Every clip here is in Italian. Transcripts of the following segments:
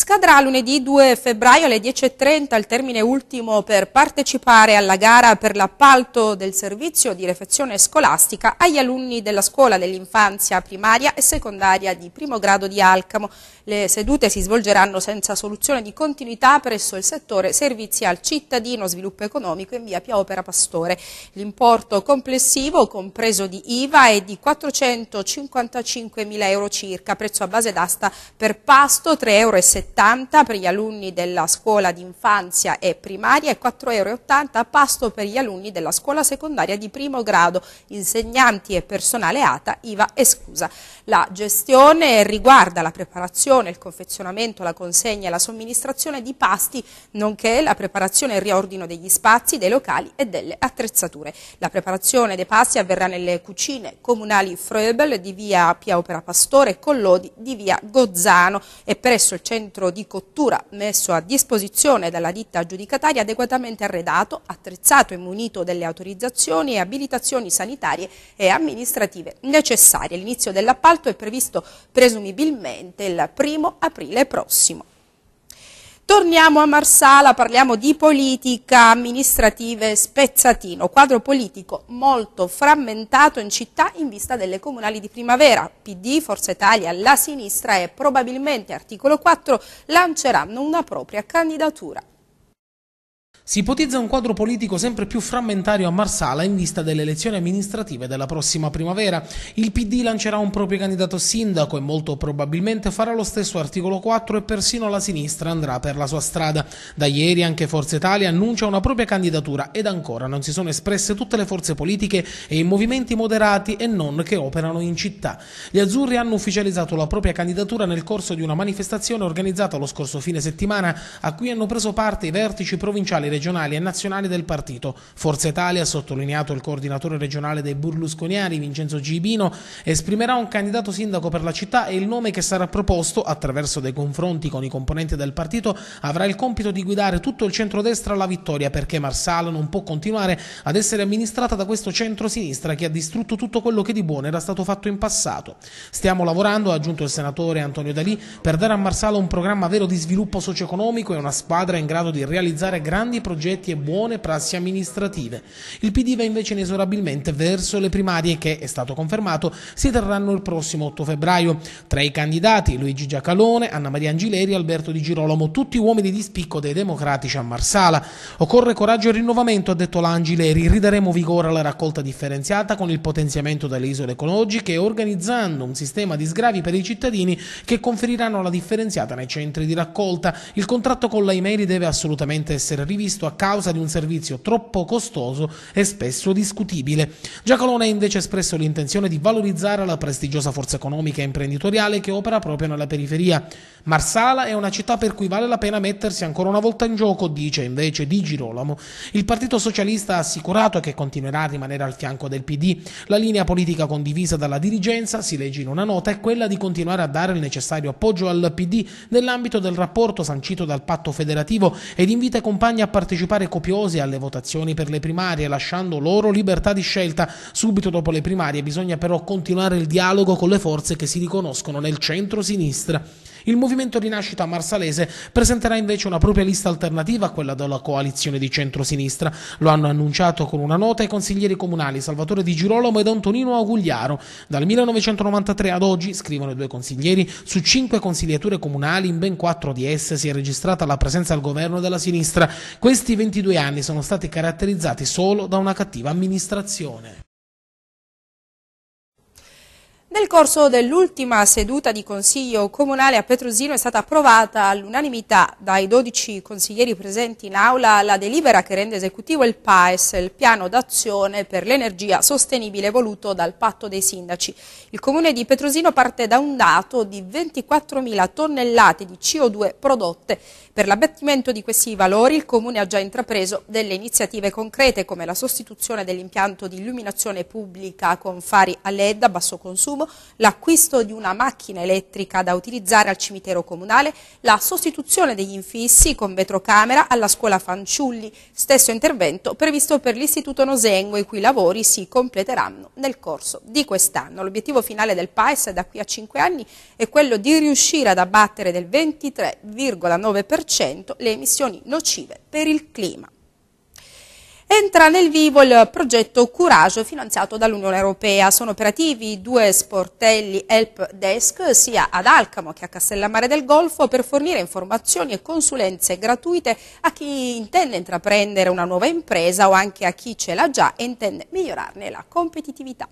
Scadrà lunedì 2 febbraio alle 10.30 il termine ultimo per partecipare alla gara per l'appalto del servizio di refezione scolastica agli alunni della scuola dell'infanzia primaria e secondaria di primo grado di Alcamo. Le sedute si svolgeranno senza soluzione di continuità presso il settore servizi al cittadino, sviluppo economico in via Pia Opera Pastore. L'importo complessivo compreso di IVA è di 455 mila euro circa, prezzo a base d'asta per pasto 3,70 euro 4,70 per gli alunni della scuola di infanzia e primaria e 4,80 euro a pasto per gli alunni della scuola secondaria di primo grado, insegnanti e personale ATA, IVA esclusa. La gestione riguarda la preparazione, il confezionamento, la consegna e la somministrazione di pasti, nonché la preparazione e il riordino degli spazi, dei locali e delle attrezzature. La preparazione dei pasti avverrà nelle cucine comunali Fröbel di via Pia Opera Pastore e Collodi di via Gozzano e presso il centro di cottura messo a disposizione dalla ditta aggiudicataria adeguatamente arredato, attrezzato e munito delle autorizzazioni e abilitazioni sanitarie e amministrative necessarie. L'inizio dell'appalto è previsto presumibilmente il primo aprile prossimo. Torniamo a Marsala, parliamo di politica amministrativa spezzatino, quadro politico molto frammentato in città in vista delle comunali di primavera. PD, Forza Italia, la sinistra e probabilmente articolo 4 lanceranno una propria candidatura. Si ipotizza un quadro politico sempre più frammentario a Marsala in vista delle elezioni amministrative della prossima primavera. Il PD lancerà un proprio candidato sindaco e molto probabilmente farà lo stesso articolo 4 e persino la sinistra andrà per la sua strada. Da ieri anche Forza Italia annuncia una propria candidatura ed ancora non si sono espresse tutte le forze politiche e i movimenti moderati e non che operano in città. Gli azzurri hanno ufficializzato la propria candidatura nel corso di una manifestazione organizzata lo scorso fine settimana a cui hanno preso parte i vertici provinciali regionali e nazionali del partito. Forza Italia, ha sottolineato il coordinatore regionale dei Burlusconiani, Vincenzo Gibino, esprimerà un candidato sindaco per la città e il nome che sarà proposto, attraverso dei confronti con i componenti del partito, avrà il compito di guidare tutto il centrodestra alla vittoria perché Marsala non può continuare ad essere amministrata da questo centro-sinistra che ha distrutto tutto quello che di buono era stato fatto in passato. Stiamo lavorando, ha aggiunto il senatore Antonio Dalì, per dare a Marsala un programma vero di sviluppo socio-economico e una squadra in grado di realizzare grandi progetti e buone prassi amministrative. Il PD va invece inesorabilmente verso le primarie che, è stato confermato, si terranno il prossimo 8 febbraio. Tra i candidati Luigi Giacalone, Anna Maria Angileri e Alberto Di Girolamo, tutti uomini di spicco dei democratici a Marsala. Occorre coraggio e rinnovamento, ha detto la Angileri, ridaremo vigore alla raccolta differenziata con il potenziamento delle isole ecologiche e organizzando un sistema di sgravi per i cittadini che conferiranno la differenziata nei centri di raccolta. Il contratto con la Imeri deve assolutamente essere rivisto visto a causa di un servizio troppo costoso e spesso discutibile. Giacalone ha invece espresso l'intenzione di valorizzare la prestigiosa forza economica e imprenditoriale che opera proprio nella periferia. Marsala è una città per cui vale la pena mettersi ancora una volta in gioco, dice invece Di Girolamo. Il Partito Socialista ha assicurato che continuerà a rimanere al fianco del PD. La linea politica condivisa dalla dirigenza, si legge in una nota, è quella di continuare a dare il necessario appoggio al PD nell'ambito del rapporto sancito dal patto federativo ed invita i compagni a partecipare copiosi alle votazioni per le primarie, lasciando loro libertà di scelta. Subito dopo le primarie bisogna però continuare il dialogo con le forze che si riconoscono nel centro-sinistra. Il Movimento Rinascita Marsalese presenterà invece una propria lista alternativa a quella della coalizione di centrosinistra. Lo hanno annunciato con una nota i consiglieri comunali Salvatore Di Girolamo ed Antonino Agugliaro. Dal 1993 ad oggi, scrivono i due consiglieri, su cinque consigliature comunali, in ben quattro di esse si è registrata la presenza al governo della sinistra. Questi 22 anni sono stati caratterizzati solo da una cattiva amministrazione. Nel corso dell'ultima seduta di Consiglio Comunale a Petrosino è stata approvata all'unanimità dai 12 consiglieri presenti in aula la delibera che rende esecutivo il PAES, il piano d'azione per l'energia sostenibile voluto dal patto dei sindaci. Il Comune di Petrosino parte da un dato di 24.000 tonnellate di CO2 prodotte. Per l'abbattimento di questi valori il Comune ha già intrapreso delle iniziative concrete come la sostituzione dell'impianto di illuminazione pubblica con fari a LED a basso consumo consumo, l'acquisto di una macchina elettrica da utilizzare al cimitero comunale, la sostituzione degli infissi con vetrocamera alla scuola Fanciulli, stesso intervento previsto per l'Istituto Nosengo i cui lavori si completeranno nel corso di quest'anno. L'obiettivo finale del PAES da qui a 5 anni è quello di riuscire ad abbattere del 23,9% le emissioni nocive per il clima. Entra nel vivo il progetto Courage finanziato dall'Unione Europea. Sono operativi due sportelli help desk sia ad Alcamo che a Castellammare del Golfo per fornire informazioni e consulenze gratuite a chi intende intraprendere una nuova impresa o anche a chi ce l'ha già e intende migliorarne la competitività.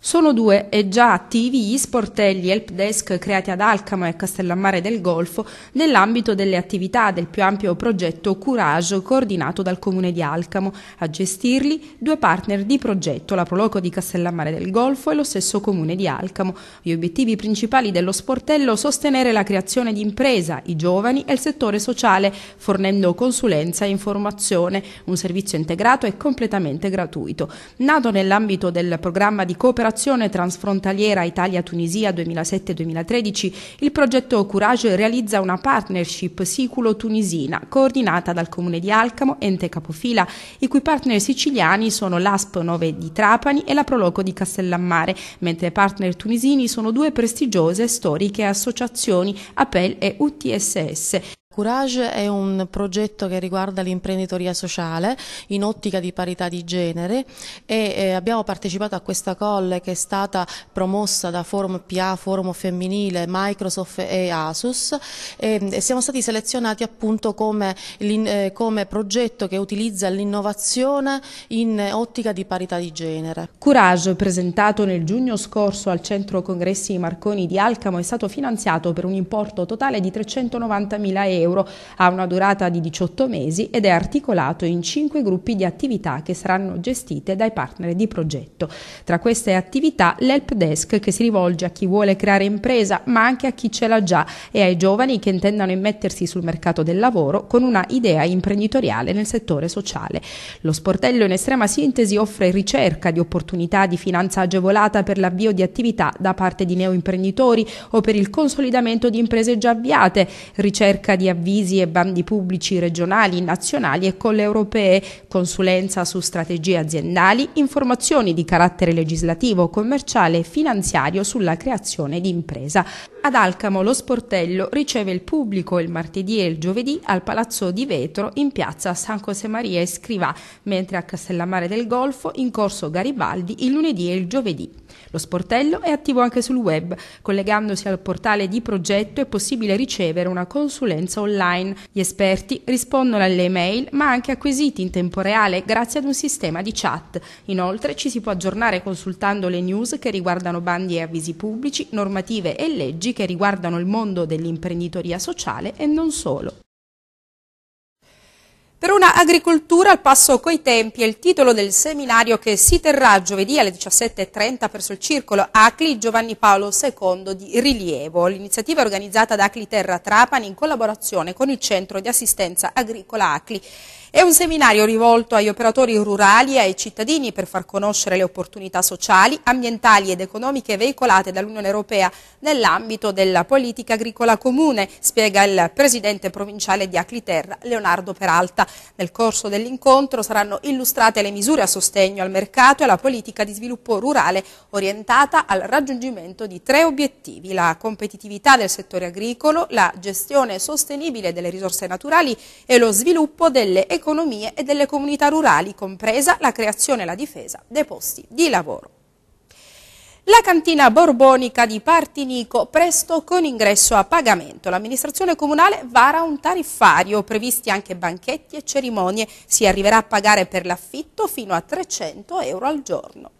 Sono due e già attivi gli sportelli helpdesk creati ad Alcamo e a Castellammare del Golfo nell'ambito delle attività del più ampio progetto Courage coordinato dal Comune di Alcamo. A gestirli due partner di progetto, la Proloco di Castellammare del Golfo e lo stesso Comune di Alcamo. Gli obiettivi principali dello sportello sostenere la creazione di impresa, i giovani e il settore sociale, fornendo consulenza e informazione, un servizio integrato e completamente gratuito. Nato nell'ambito del programma di cooperazione cooperazione transfrontaliera Italia-Tunisia 2007-2013, il progetto Courage realizza una partnership siculo-tunisina coordinata dal Comune di Alcamo, ente capofila, i cui partner siciliani sono l'ASP 9 di Trapani e la Proloco di Castellammare, mentre partner tunisini sono due prestigiose storiche associazioni APEL e UTSS. Courage è un progetto che riguarda l'imprenditoria sociale in ottica di parità di genere e eh, abbiamo partecipato a questa call che è stata promossa da Forum PA, Forum Femminile, Microsoft e Asus e, e siamo stati selezionati appunto come, eh, come progetto che utilizza l'innovazione in ottica di parità di genere. Courage, presentato nel giugno scorso al Centro Congressi Marconi di Alcamo, è stato finanziato per un importo totale di 390.000 euro euro, ha una durata di 18 mesi ed è articolato in 5 gruppi di attività che saranno gestite dai partner di progetto. Tra queste attività l'help desk che si rivolge a chi vuole creare impresa ma anche a chi ce l'ha già e ai giovani che intendano immettersi sul mercato del lavoro con una idea imprenditoriale nel settore sociale. Lo sportello in estrema sintesi offre ricerca di opportunità di finanza agevolata per l'avvio di attività da parte di neoimprenditori o per il consolidamento di imprese già avviate, ricerca di avvisi e bandi pubblici regionali, nazionali e con le europee, consulenza su strategie aziendali, informazioni di carattere legislativo, commerciale e finanziario sulla creazione di impresa. Ad Alcamo lo sportello riceve il pubblico il martedì e il giovedì al Palazzo di Vetro in piazza San Josemaria e Scrivà, mentre a Castellammare del Golfo in corso Garibaldi il lunedì e il giovedì. Lo sportello è attivo anche sul web. Collegandosi al portale di progetto è possibile ricevere una consulenza online. Gli esperti rispondono alle email ma anche a quesiti in tempo reale grazie ad un sistema di chat. Inoltre ci si può aggiornare consultando le news che riguardano bandi e avvisi pubblici, normative e leggi che riguardano il mondo dell'imprenditoria sociale e non solo. Per una agricoltura al passo coi tempi è il titolo del seminario che si terrà giovedì alle 17.30 presso il circolo ACLI Giovanni Paolo II di rilievo. L'iniziativa è organizzata da ACLI Terra Trapani in collaborazione con il Centro di Assistenza Agricola ACLI è un seminario rivolto agli operatori rurali e ai cittadini per far conoscere le opportunità sociali, ambientali ed economiche veicolate dall'Unione Europea nell'ambito della politica agricola comune, spiega il presidente provinciale di Acliterra, Leonardo Peralta. Nel corso dell'incontro saranno illustrate le misure a sostegno al mercato e alla politica di sviluppo rurale orientata al raggiungimento di tre obiettivi, la competitività del settore agricolo, la gestione sostenibile delle risorse naturali e lo sviluppo delle economie economie e delle comunità rurali, compresa la creazione e la difesa dei posti di lavoro. La cantina borbonica di Partinico presto con ingresso a pagamento. L'amministrazione comunale vara un tariffario, previsti anche banchetti e cerimonie. Si arriverà a pagare per l'affitto fino a 300 euro al giorno.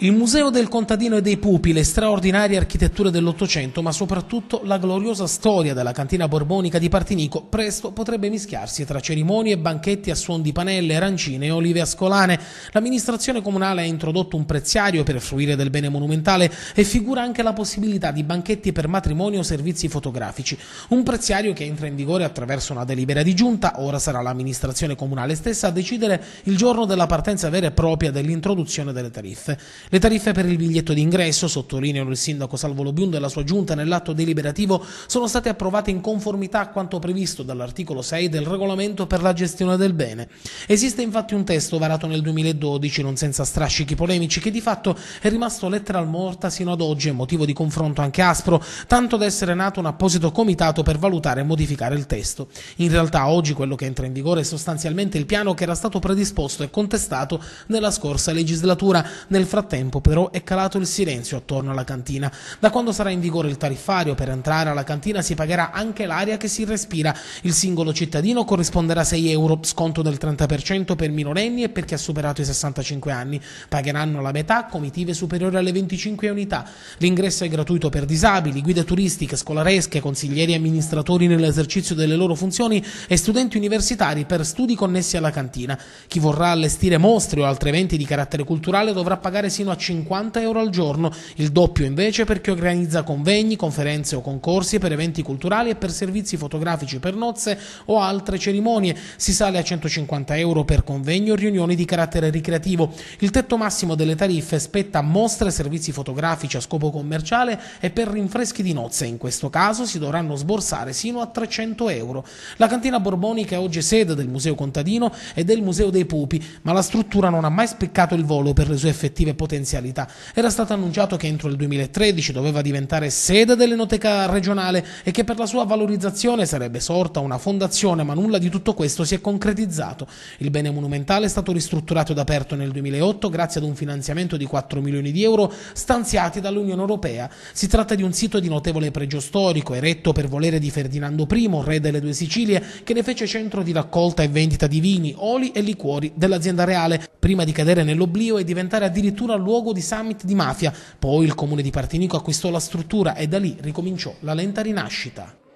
Il Museo del contadino e dei pupi, le straordinarie architetture dell'Ottocento, ma soprattutto la gloriosa storia della cantina borbonica di Partinico, presto potrebbe mischiarsi tra cerimonie e banchetti a suon di panelle, arancine e olive ascolane. L'amministrazione comunale ha introdotto un preziario per fruire del bene monumentale e figura anche la possibilità di banchetti per matrimonio o servizi fotografici. Un preziario che entra in vigore attraverso una delibera di giunta, ora sarà l'amministrazione comunale stessa a decidere il giorno della partenza vera e propria dell'introduzione delle tariffe. Le tariffe per il biglietto d'ingresso, sottolineano il sindaco Salvo Lobiun della sua giunta nell'atto deliberativo, sono state approvate in conformità a quanto previsto dall'articolo 6 del regolamento per la gestione del bene. Esiste infatti un testo varato nel 2012, non senza strascichi polemici, che di fatto è rimasto lettera morta sino ad oggi e motivo di confronto anche aspro, tanto da essere nato un apposito comitato per valutare e modificare il testo. In realtà oggi quello che entra in vigore è sostanzialmente il piano che era stato predisposto e contestato nella scorsa legislatura. Nel frattempo però è calato il silenzio attorno alla cantina. Da quando sarà in vigore il tariffario per entrare alla cantina si pagherà anche l'aria che si respira. Il singolo cittadino corrisponderà a 6 euro, sconto del 30% per minorenni e per chi ha superato i 65 anni. Pagheranno la metà comitive superiori alle 25 unità. L'ingresso è gratuito per disabili, guide turistiche, scolaresche, consiglieri e amministratori nell'esercizio delle loro funzioni e studenti universitari per studi connessi alla cantina. Chi vorrà allestire mostre o altri eventi di carattere culturale dovrà pagare sino a 50 euro al giorno, il doppio invece per chi organizza convegni, conferenze o concorsi per eventi culturali e per servizi fotografici per nozze o altre cerimonie. Si sale a 150 euro per convegni o riunioni di carattere ricreativo. Il tetto massimo delle tariffe spetta a mostre, servizi fotografici a scopo commerciale e per rinfreschi di nozze. In questo caso si dovranno sborsare sino a 300 euro. La cantina Borbonica è oggi sede del Museo Contadino e del Museo dei Pupi, ma la struttura non ha mai spiccato il volo per le sue effettive potenzialità. Era stato annunciato che entro il 2013 doveva diventare sede dell'Enoteca regionale e che per la sua valorizzazione sarebbe sorta una fondazione, ma nulla di tutto questo si è concretizzato. Il bene monumentale è stato ristrutturato ed aperto nel 2008 grazie ad un finanziamento di 4 milioni di euro stanziati dall'Unione Europea. Si tratta di un sito di notevole pregio storico, eretto per volere di Ferdinando I, re delle due Sicilie, che ne fece centro di raccolta e vendita di vini, oli e liquori dell'azienda reale, prima di cadere nell'oblio e diventare addirittura luogo di summit di mafia. Poi il comune di Partinico acquistò la struttura e da lì ricominciò la lenta rinascita.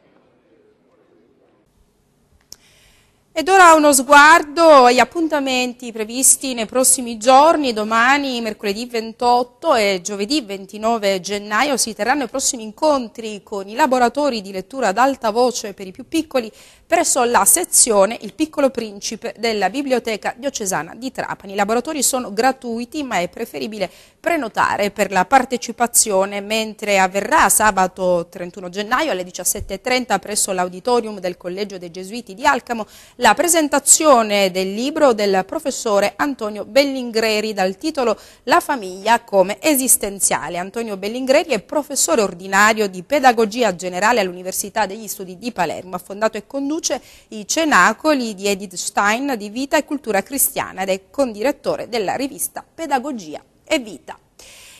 Ed ora uno sguardo agli appuntamenti previsti nei prossimi giorni, domani, mercoledì 28 e giovedì 29 gennaio si terranno i prossimi incontri con i laboratori di lettura ad alta voce per i più piccoli presso la sezione Il Piccolo Principe della Biblioteca Diocesana di Trapani. I laboratori sono gratuiti ma è preferibile prenotare per la partecipazione mentre avverrà sabato 31 gennaio alle 17.30 presso l'auditorium del Collegio dei Gesuiti di Alcamo la presentazione del libro del professore Antonio Bellingreri dal titolo La famiglia come esistenziale. Antonio Bellingreri è professore ordinario di pedagogia generale all'Università degli Studi di Palermo. Ha fondato e conduce i cenacoli di Edith Stein di vita e cultura cristiana ed è condirettore della rivista Pedagogia e Vita.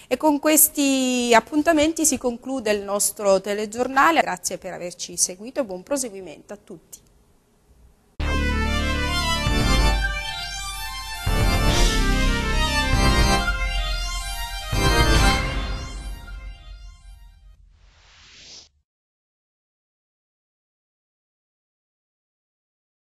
E con questi appuntamenti si conclude il nostro telegiornale. Grazie per averci seguito e buon proseguimento a tutti.